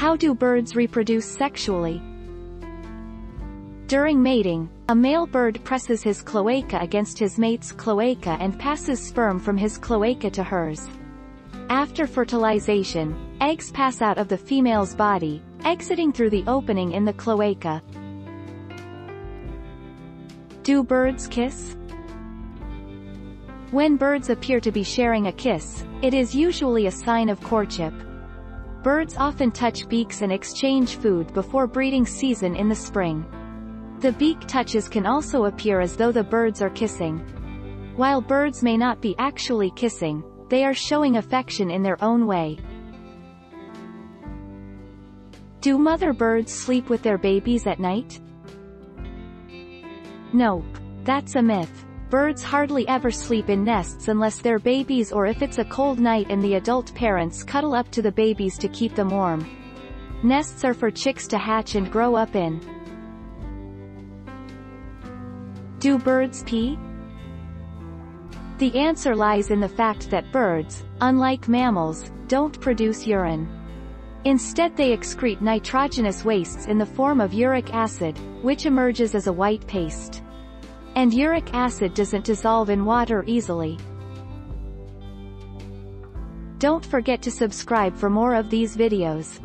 How do birds reproduce sexually? During mating, a male bird presses his cloaca against his mate's cloaca and passes sperm from his cloaca to hers. After fertilization, eggs pass out of the female's body, exiting through the opening in the cloaca. Do birds kiss? When birds appear to be sharing a kiss, it is usually a sign of courtship. Birds often touch beaks and exchange food before breeding season in the spring. The beak touches can also appear as though the birds are kissing. While birds may not be actually kissing, they are showing affection in their own way. Do mother birds sleep with their babies at night? Nope. That's a myth. Birds hardly ever sleep in nests unless they're babies or if it's a cold night and the adult parents cuddle up to the babies to keep them warm. Nests are for chicks to hatch and grow up in. Do birds pee? The answer lies in the fact that birds, unlike mammals, don't produce urine. Instead they excrete nitrogenous wastes in the form of uric acid, which emerges as a white paste. And uric acid doesn't dissolve in water easily. Don't forget to subscribe for more of these videos.